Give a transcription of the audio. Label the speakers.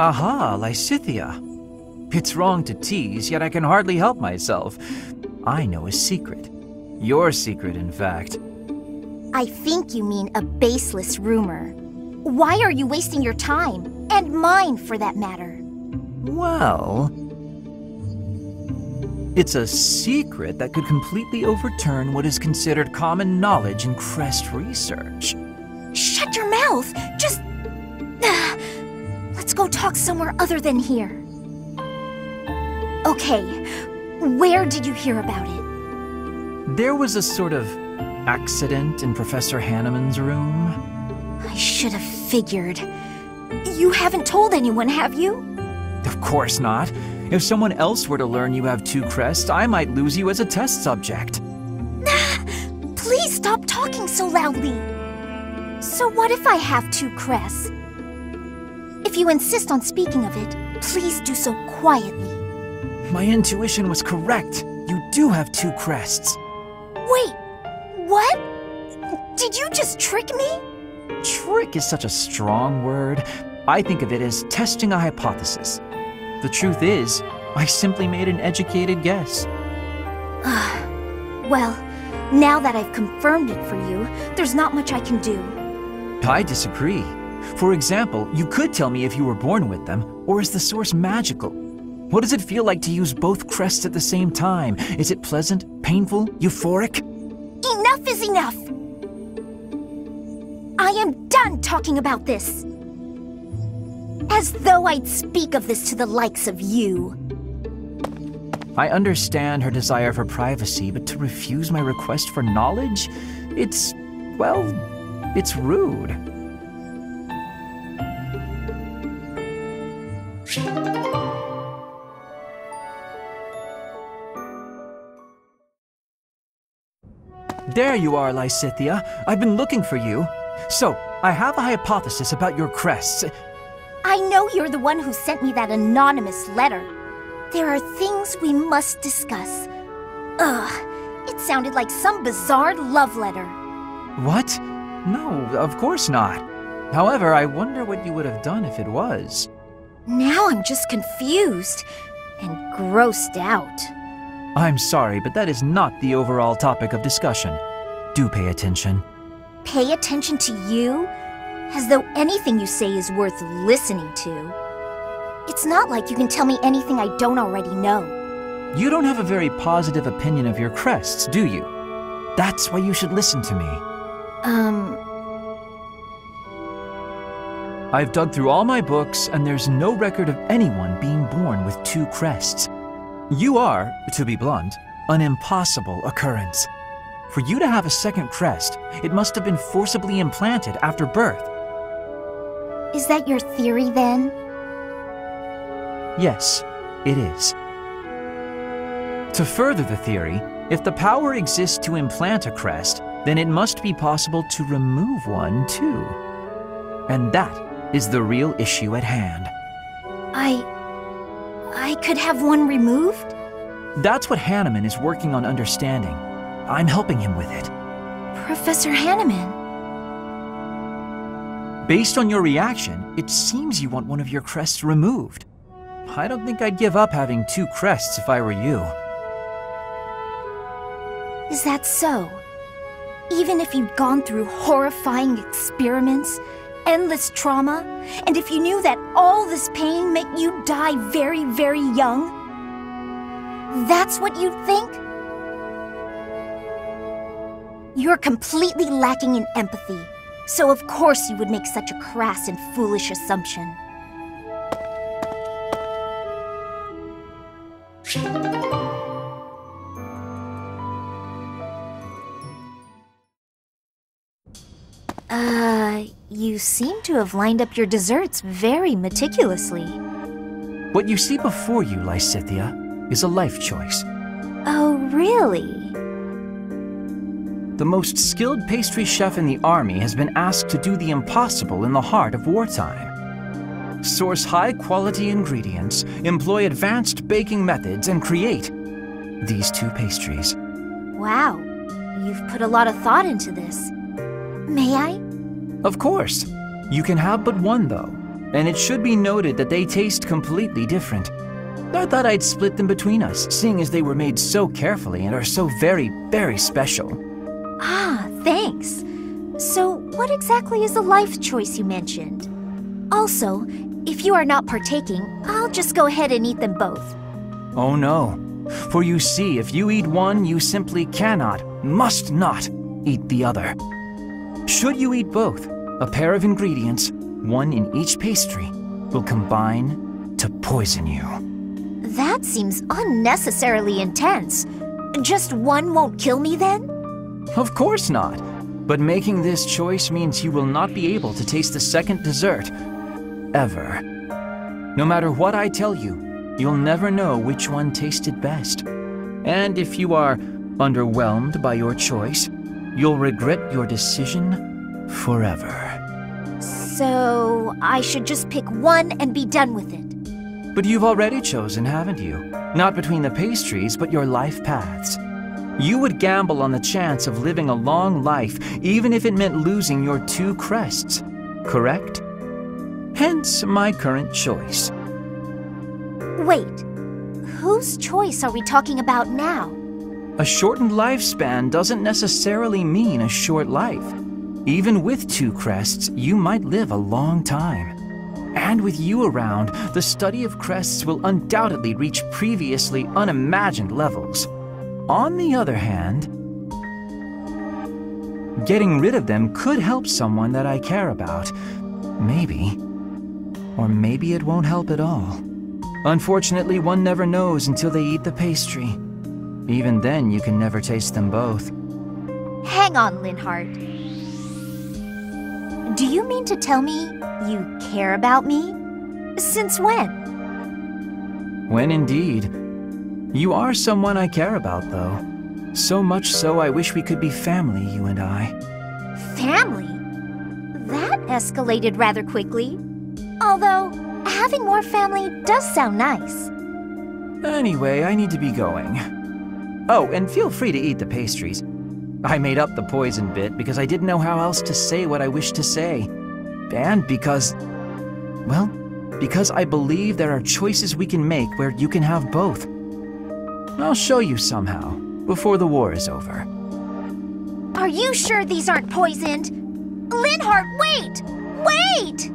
Speaker 1: Aha, Lysithea. It's wrong to tease, yet I can hardly help myself. I know a secret. Your secret, in fact.
Speaker 2: I think you mean a baseless rumor. Why are you wasting your time? And mine, for that matter.
Speaker 1: Well, it's a secret that could completely overturn what is considered common knowledge in Crest research.
Speaker 2: Shut your mouth! Just. Ah. Let's go talk somewhere other than here. Okay, where did you hear about it?
Speaker 1: There was a sort of accident in Professor Hanneman's room.
Speaker 2: I should have figured. You haven't told anyone, have you?
Speaker 1: Of course not. If someone else were to learn you have two crests, I might lose you as a test subject.
Speaker 2: Please stop talking so loudly. So what if I have two crests? If you insist on speaking of it, please do so quietly.
Speaker 1: My intuition was correct. You do have two crests.
Speaker 2: Wait, what? Did you just trick me?
Speaker 1: Trick is such a strong word. I think of it as testing a hypothesis. The truth is, I simply made an educated guess.
Speaker 2: Ah, well, now that I've confirmed it for you, there's not much I can do.
Speaker 1: I disagree. For example, you could tell me if you were born with them, or is the source magical? What does it feel like to use both crests at the same time? Is it pleasant, painful, euphoric?
Speaker 2: Enough is enough! I am done talking about this! As though I'd speak of this to the likes of you.
Speaker 1: I understand her desire for privacy, but to refuse my request for knowledge? It's, well, it's rude. There you are, Lysithea. I've been looking for you. So, I have a hypothesis about your crests.
Speaker 2: I know you're the one who sent me that anonymous letter. There are things we must discuss. Ugh, it sounded like some bizarre love letter.
Speaker 1: What? No, of course not. However, I wonder what you would have done if it was.
Speaker 2: Now I'm just confused and grossed out.
Speaker 1: I'm sorry, but that is not the overall topic of discussion. Do pay attention.
Speaker 2: Pay attention to you? As though anything you say is worth listening to. It's not like you can tell me anything I don't already know.
Speaker 1: You don't have a very positive opinion of your crests, do you? That's why you should listen to me.
Speaker 2: Um.
Speaker 1: I've dug through all my books, and there's no record of anyone being born with two crests. You are, to be blunt, an impossible occurrence. For you to have a second crest, it must have been forcibly implanted after birth.
Speaker 2: Is that your theory then?
Speaker 1: Yes, it is. To further the theory, if the power exists to implant a crest, then it must be possible to remove one too. And that is the real issue at hand.
Speaker 2: I. I could have one removed?
Speaker 1: That's what Hanneman is working on understanding. I'm helping him with it.
Speaker 2: Professor Hanneman.
Speaker 1: Based on your reaction, it seems you want one of your crests removed. I don't think I'd give up having two crests if I were you.
Speaker 2: Is that so? Even if you'd gone through horrifying experiments, endless trauma, and if you knew that all this pain meant you'd die very, very young? That's what you'd think? You're completely lacking in empathy, so of course you would make such a crass and foolish assumption. you seem to have lined up your desserts very meticulously.
Speaker 1: What you see before you, Lysithea, is a life choice.
Speaker 2: Oh, really?
Speaker 1: The most skilled pastry chef in the army has been asked to do the impossible in the heart of wartime. Source high quality ingredients, employ advanced baking methods, and create these two pastries.
Speaker 2: Wow, you've put a lot of thought into this. May I?
Speaker 1: Of course. You can have but one, though. and it should be noted that they taste completely different. I thought I'd split them between us, seeing as they were made so carefully and are so very, very special.
Speaker 2: Ah, thanks. So, what exactly is the life choice you mentioned? Also, if you are not partaking, I'll just go ahead and eat them both.
Speaker 1: Oh no. For you see, if you eat one, you simply cannot, must not, eat the other. Should you eat both, a pair of ingredients, one in each pastry, will combine to poison you.
Speaker 2: That seems unnecessarily intense. Just one won't kill me then?
Speaker 1: Of course not. But making this choice means you will not be able to taste the second dessert. Ever. No matter what I tell you, you'll never know which one tasted best. And if you are underwhelmed by your choice, you'll regret your decision forever.
Speaker 2: So, I should just pick one and be done with it.
Speaker 1: But you've already chosen, haven't you? Not between the pastries, but your life paths. You would gamble on the chance of living a long life, even if it meant losing your two crests, correct? Hence my current choice.
Speaker 2: Wait, whose choice are we talking about now?
Speaker 1: A shortened lifespan doesn't necessarily mean a short life. Even with two crests, you might live a long time. And with you around, the study of crests will undoubtedly reach previously unimagined levels. On the other hand, getting rid of them could help someone that I care about. Maybe. Or maybe it won't help at all. Unfortunately, one never knows until they eat the pastry. Even then, you can never taste them both.
Speaker 2: Hang on, Linhardt. Do you mean to tell me you care about me? Since when?
Speaker 1: When indeed. You are someone I care about, though. So much so I wish we could be family, you and I.
Speaker 2: Family? That escalated rather quickly. Although, having more family does sound nice.
Speaker 1: Anyway, I need to be going. Oh, and feel free to eat the pastries. I made up the poison bit because I didn't know how else to say what I wished to say. And because. Well, because I believe there are choices we can make where you can have both. I'll show you somehow, before the war is over.
Speaker 2: Are you sure these aren't poisoned? Linhardt, wait! Wait!